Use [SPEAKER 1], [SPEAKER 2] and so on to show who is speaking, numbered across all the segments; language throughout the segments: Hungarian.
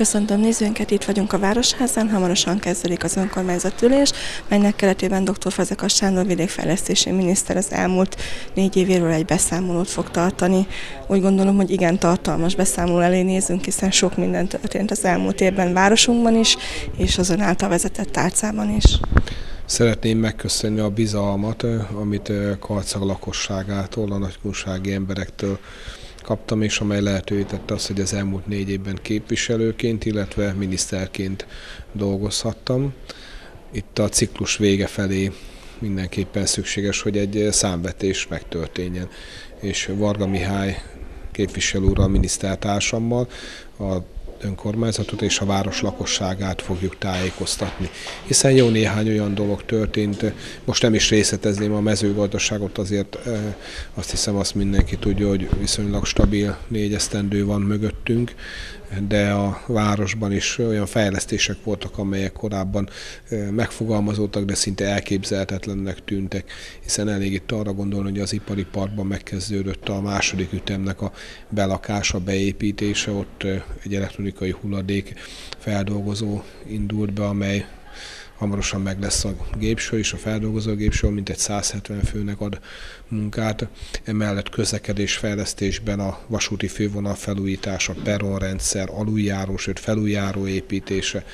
[SPEAKER 1] Köszöntöm nézőinket, itt vagyunk a Városházán, hamarosan kezdődik az önkormányzatülés, melynek keretében dr. Fazekas Sándor vidékfejlesztési miniszter az elmúlt négy évéről egy beszámolót fog tartani. Úgy gondolom, hogy igen tartalmas beszámoló elé nézünk, hiszen sok minden történt az elmúlt évben városunkban is, és az ön által vezetett tárcában is.
[SPEAKER 2] Szeretném megköszönni a bizalmat, amit Karcag lakosságától, a nagykunsági emberektől kaptam, és amely lehetővé tette azt, hogy az elmúlt négy évben képviselőként, illetve miniszterként dolgozhattam. Itt a ciklus vége felé mindenképpen szükséges, hogy egy számvetés megtörténjen. És Varga Mihály képviselő úrral, minisztertársammal a önkormányzatot és a város lakosságát fogjuk tájékoztatni. Hiszen jó néhány olyan dolog történt, most nem is részletezném a mezőgazdaságot, azért azt hiszem azt mindenki tudja, hogy viszonylag stabil négy van mögöttünk, de a városban is olyan fejlesztések voltak, amelyek korábban megfogalmazódtak, de szinte elképzelhetetlennek tűntek, hiszen elég itt arra gondolni, hogy az ipari parkban megkezdődött a második ütemnek a belakása, beépítése, ott egy elektronikai hulladék feldolgozó indult be, amely hamarosan meg lesz a gépsor és a feldolgozó gépsor, mint egy 170 főnek ad munkát. Emellett közlekedés fejlesztésben a vasúti fővonal felújítása, peronrendszer, aluljáró, sőt felújjáró építése,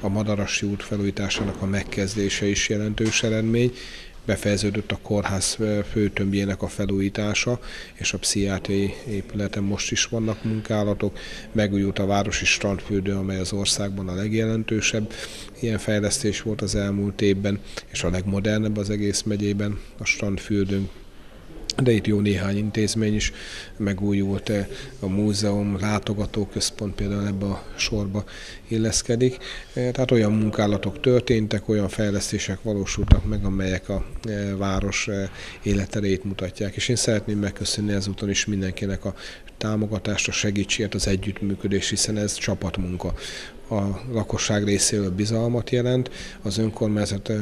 [SPEAKER 2] a Madarasi út felújításának a megkezdése is jelentős eredmény, befejeződött a kórház főtömbjének a felújítása, és a pszichiátriai épületen most is vannak munkálatok. Megújult a városi strandfürdő, amely az országban a legjelentősebb ilyen fejlesztés volt az elmúlt évben, és a legmodernebb az egész megyében a strandfürdőnk de itt jó néhány intézmény is megújult, a múzeum, látogatóközpont például ebbe a sorba illeszkedik. Tehát olyan munkálatok történtek, olyan fejlesztések valósultak meg, amelyek a város életerét mutatják. És én szeretném megköszönni ezúton is mindenkinek a támogatást, a segítséget, az együttműködés, hiszen ez csapatmunka a lakosság részéről bizalmat jelent, az önkormányzat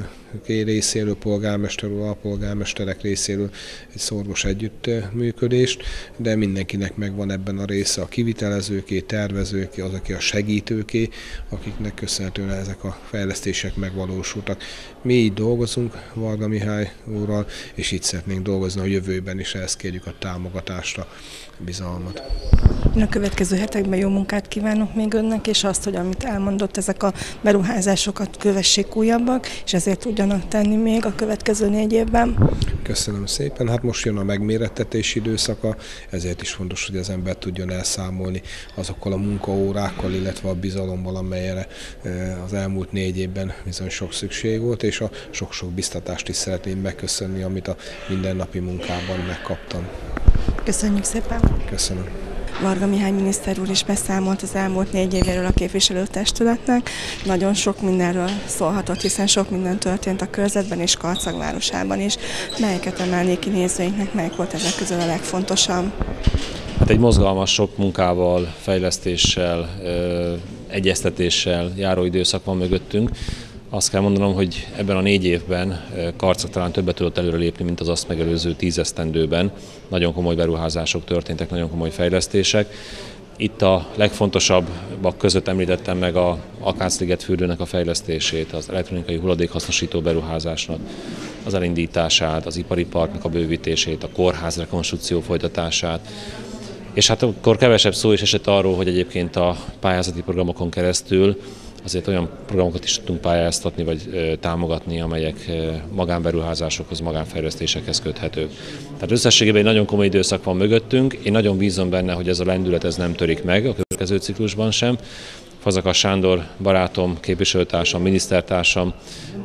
[SPEAKER 2] részéről, polgármester úr, alpolgármesterek részéről egy szorgos együttműködést, de mindenkinek megvan ebben a része a kivitelezőké, tervezőké, az, aki a segítőké, akiknek köszönhetően ezek a fejlesztések megvalósultak. Mi így dolgozunk Varga Mihály úrral, és így szeretnénk dolgozni a jövőben is, ehhez kérjük a támogatást, a bizalmat.
[SPEAKER 1] A következő hetekben jó munkát kívánok még önnek, és azt, hogy amit elmondott, ezek a beruházásokat kövessék újabbak, és ezért tudjanak tenni még a következő négy évben.
[SPEAKER 2] Köszönöm szépen. Hát most jön a megmérettetés időszaka, ezért is fontos, hogy az ember tudjon elszámolni azokkal a munkaórákkal, illetve a bizalommal, amelyre az elmúlt négy évben bizony sok szükség volt, és a sok-sok biztatást is szeretném megköszönni, amit a mindennapi munkában megkaptam.
[SPEAKER 1] Köszönjük szépen!
[SPEAKER 2] Köszönöm.
[SPEAKER 1] Varga Mihály miniszter úr is beszámolt az elmúlt négy évéről a képviselőtestületnek. Nagyon sok mindenről szólhatott, hiszen sok minden történt a körzetben és Karcag városában is. Melyeket emelnék ki nézőinknek, melyik volt ezek közül a legfontosabb?
[SPEAKER 3] Hát egy mozgalmas sok munkával, fejlesztéssel, egyeztetéssel járó időszak van mögöttünk. Azt kell mondanom, hogy ebben a négy évben Karcag talán többet tudott előrelépni, mint az azt megelőző tízesztendőben. Nagyon komoly beruházások történtek, nagyon komoly fejlesztések. Itt a legfontosabbak között említettem meg a Akácliget fürdőnek a fejlesztését, az elektronikai hulladékhasznosító beruházásnak az elindítását, az ipari parknak a bővítését, a kórház rekonstrukció folytatását, és hát akkor kevesebb szó is esett arról, hogy egyébként a pályázati programokon keresztül azért olyan programokat is tudtunk pályáztatni vagy támogatni, amelyek magánberuházásokhoz, magánfejlesztésekhez köthetők. Tehát összességében egy nagyon komoly időszak van mögöttünk. Én nagyon bízom benne, hogy ez a lendület ez nem törik meg a következő ciklusban sem. Fazakas Sándor barátom, képviselőtársam, minisztertársam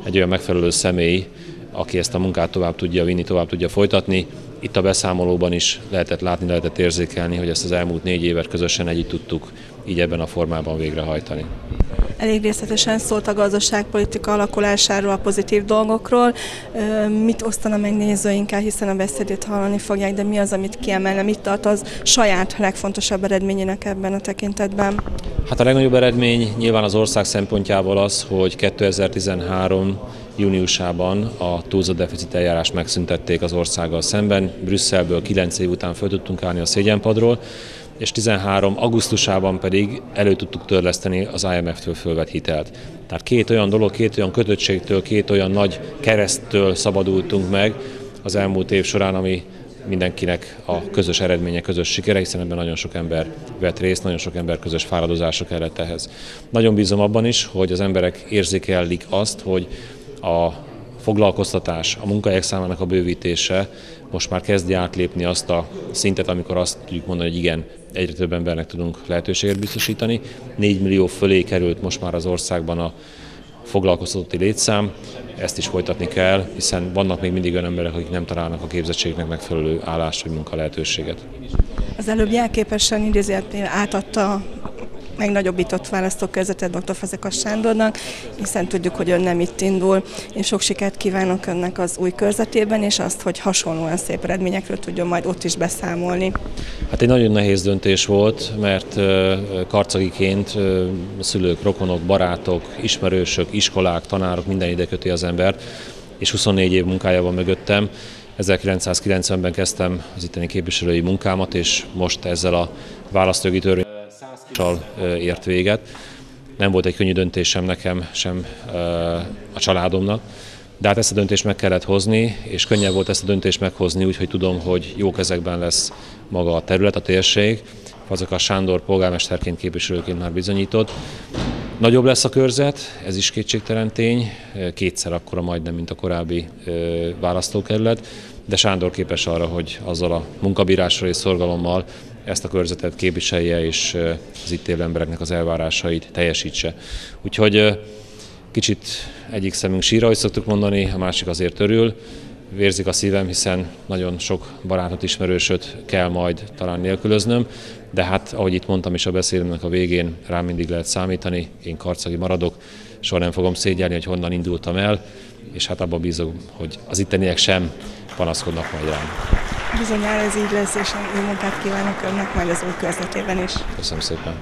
[SPEAKER 3] egy olyan megfelelő személy, aki ezt a munkát tovább tudja vinni, tovább tudja folytatni. Itt a beszámolóban is lehetett látni, lehetett érzékelni, hogy ezt az elmúlt négy évet közösen együtt tudtuk így ebben a formában végrehajtani.
[SPEAKER 1] Elég részletesen szólt a gazdaságpolitika alakulásáról, a pozitív dolgokról. Mit osztana meg nézőinkkel, hiszen a beszédét hallani fogják, de mi az, amit kiemelne, mit tart az saját legfontosabb eredményének ebben a tekintetben?
[SPEAKER 3] Hát a legnagyobb eredmény nyilván az ország szempontjából az, hogy 2013 júniusában a túlzott deficit eljárást megszüntették az országgal szemben. Brüsszelből 9 év után föl tudtunk állni a szégyenpadról, és 13 augusztusában pedig elő tudtuk törleszteni az IMF-től fölvett hitelt. Tehát két olyan dolog, két olyan kötöttségtől, két olyan nagy kereszttől szabadultunk meg az elmúlt év során, ami mindenkinek a közös eredménye, közös sikere, hiszen ebben nagyon sok ember vett részt, nagyon sok ember közös fáradozása kellett ehhez. Nagyon bízom abban is, hogy az emberek érzékelik azt, hogy a foglalkoztatás, a munkahelyek számának a bővítése most már kezdi átlépni azt a szintet, amikor azt tudjuk mondani, hogy igen, egyre több embernek tudunk lehetőséget biztosítani. 4 millió fölé került most már az országban a foglalkoztatotti létszám, ezt is folytatni kell, hiszen vannak még mindig olyan emberek, akik nem találnak a képzettségnek megfelelő állást vagy munkalehetőséget.
[SPEAKER 1] Az előbb jelképesen idézőjelnél átadta megnagyobbított választókörzetet dr. Fazekas Sándornak, hiszen tudjuk, hogy ön nem itt indul. Én sok sikert kívánok önnek az új körzetében, és azt, hogy hasonlóan szép eredményekről tudjon majd ott is beszámolni.
[SPEAKER 3] Hát egy nagyon nehéz döntés volt, mert karcagiként szülők, rokonok, barátok, ismerősök, iskolák, tanárok, minden ide köti az embert, és 24 év munkája van mögöttem. 1990-ben kezdtem az itteni képviselői munkámat, és most ezzel a választógi törvény ért véget. Nem volt egy könnyű döntés sem nekem, sem a családomnak, de hát ezt a döntést meg kellett hozni, és könnyebb volt ezt a döntést meghozni, úgyhogy tudom, hogy jó kezekben lesz maga a terület, a térség. Azok a Sándor polgármesterként, képviselőként már bizonyított. Nagyobb lesz a körzet, ez is kétségtelen tény, kétszer akkora majdnem, mint a korábbi választókerület, de Sándor képes arra, hogy azzal a munkabírással és szorgalommal ezt a körzetet képviselje, és az itt élő embereknek az elvárásait teljesítse. Úgyhogy kicsit egyik szemünk síra, hogy szoktuk mondani, a másik azért örül, vérzik a szívem, hiszen nagyon sok barátot, ismerősöt kell majd talán nélkülöznöm, de hát ahogy itt mondtam is a beszédemnek a végén, rám mindig lehet számítani, én karcagi maradok, soha nem fogom szégyelni, hogy honnan indultam el, és hát abban bízom, hogy az itteniek sem panaszkodnak majd rám.
[SPEAKER 1] Bizonyára ez így lesz, és jó munkát kívánok önnek majd az új közvetében is.
[SPEAKER 3] Köszönöm szépen.